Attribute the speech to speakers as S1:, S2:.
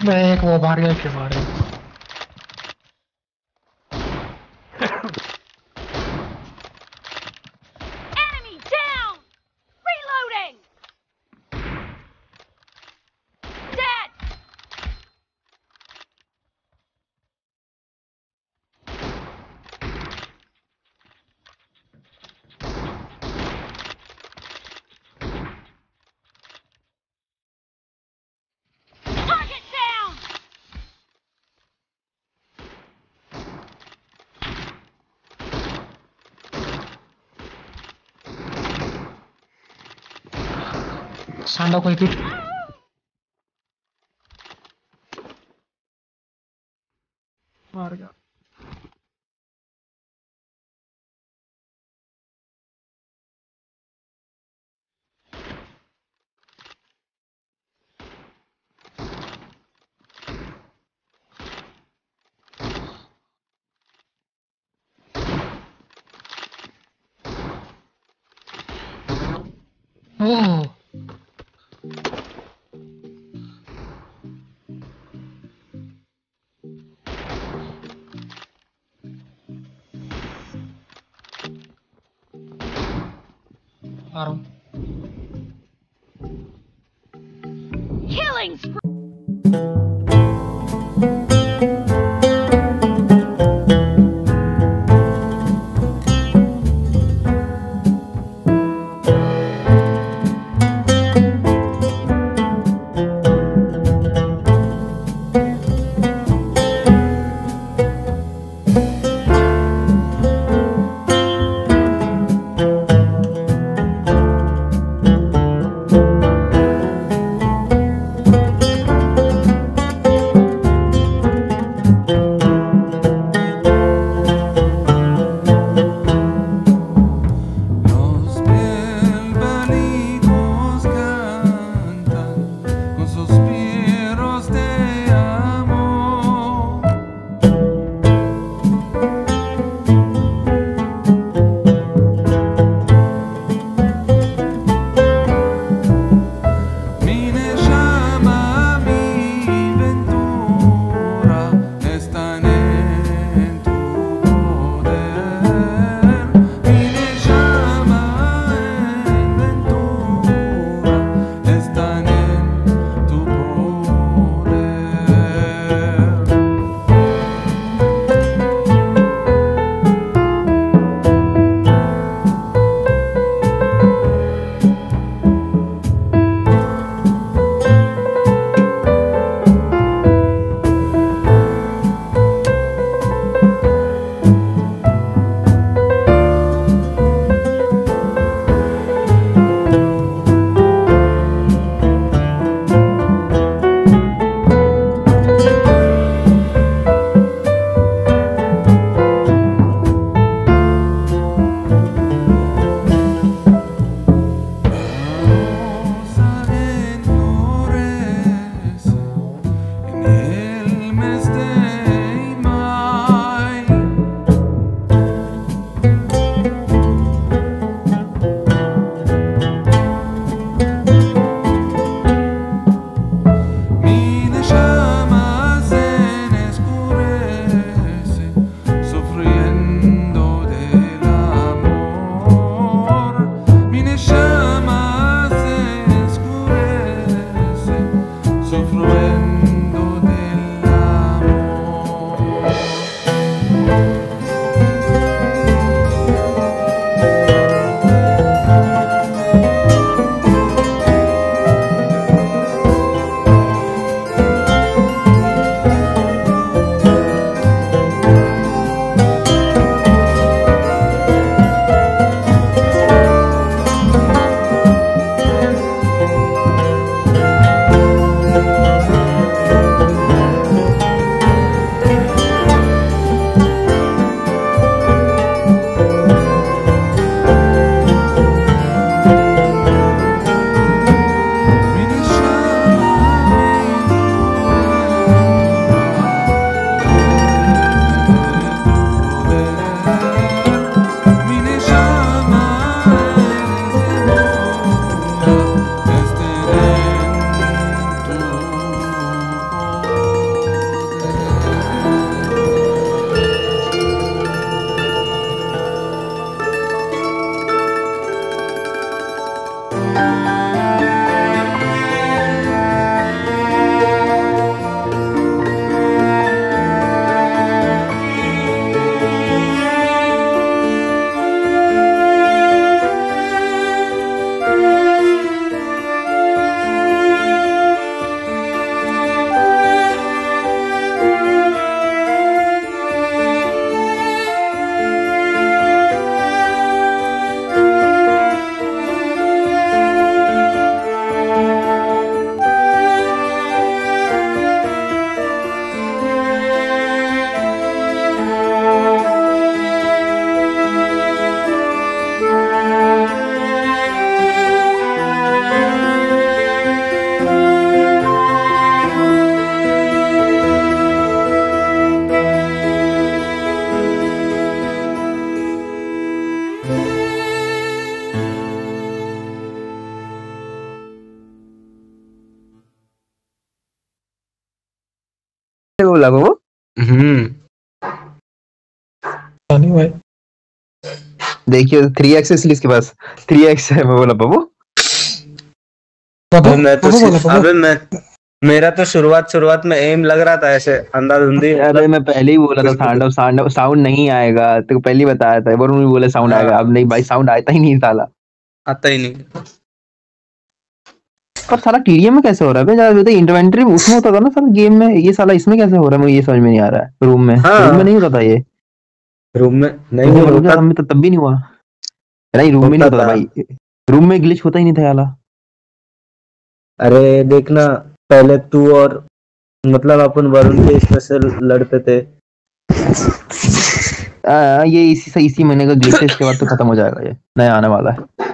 S1: मैं एक वो मार गया के मारे सांडा कोई किट मार गया। ओह। आ रहा हूँ
S2: Killing spree!
S3: friend.
S4: हम्म।
S1: भाई
S3: देखिए थ्री एक्स इसलिए इसके पास थ्री एक्स है मैं बोला बाबू।
S1: बाबू
S4: मैं तो अबे मैं मेरा तो शुरुआत शुरुआत में एम लग रहा था ऐसे अंधाधुंधी।
S3: अरे मैं पहले ही बोला था साउंड साउंड साउंड नहीं आएगा। तो पहले ही बताया था वरुण भी बोले साउंड। आएगा। अब नहीं भाई साउंड आता ही नहीं साला।
S4: आता ही नहीं।
S3: पर साला टीडीएम में कैसे हो रहा है? जरा तो इन्वेंटरी उसमें होता था ना सर गेम में ये साला इसमें कैसे हो रहा है? मुझे ये समझ में नहीं आ रहा है। रूम में।
S4: हाँ।
S3: रूम में नहीं होता था ये।
S4: रूम में नहीं होता
S3: में तो तब भी नहीं हुआ। नहीं रूम में नहीं
S4: होता।
S3: भाई। रूम में ग्लिच होता ही नहीं था याला
S4: अरे देखना पहले तू और मतलब अपन वरुण के इसमें से लड़ते थे।
S3: आ, ये इसी इसी महीने का ग्लिच है इसके बाद तो खत्म हो जाएगा ये। नया आने वाला है।